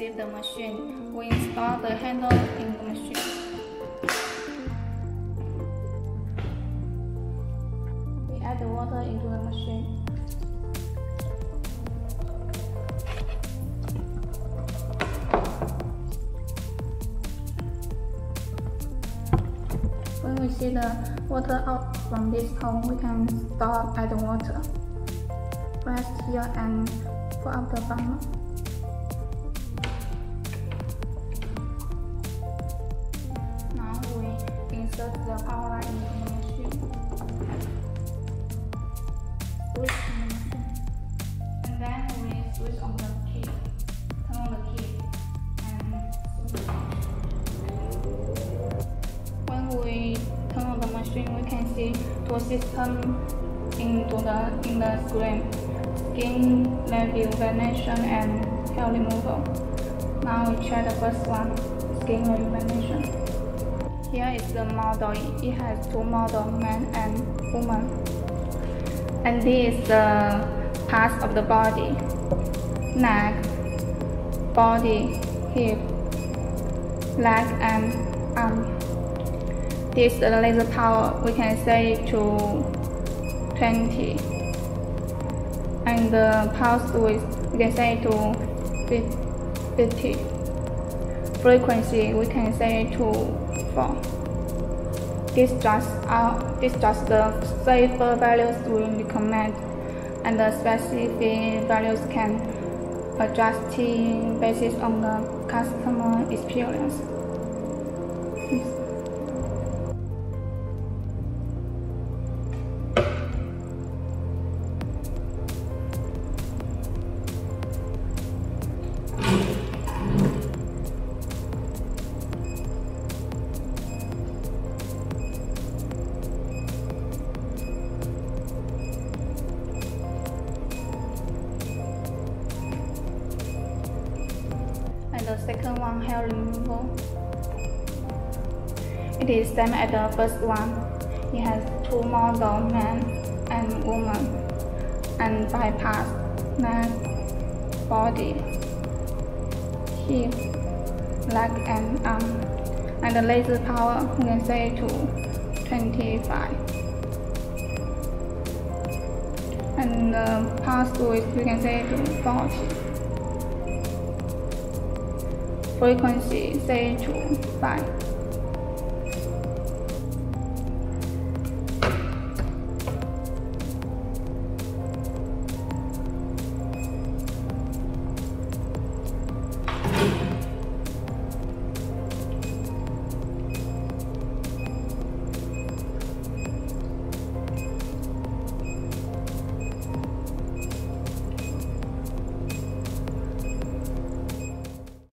receive the machine, we install the handle in the machine. We add the water into the machine. When we see the water out from this hole, we can stop add water. Press here and pull up the button. We the power line into the machine. Switch the machine. And then we switch on the key. Turn on the key. And. When we turn on the machine, we can see two systems into the in the screen. Skin rejuvenation and hair removal. Now we try the first one, skin rejuvenation. Here is the model. It has two model, man and woman. And this is the parts of the body. Neck, body, hip, leg and arm. This is the laser power. We can set to 20 and the pulse width we can set to 50 frequency we can set to 4 this just uh, this just the safer values we recommend and the specific values can adjusting based on the customer experience the second one hair removal. It is same as the first one. It has two model man and woman and bypass neck, body, hip, leg and arm. And the laser power we can say to 25. And the pulse width we can say to 40 frequency say to five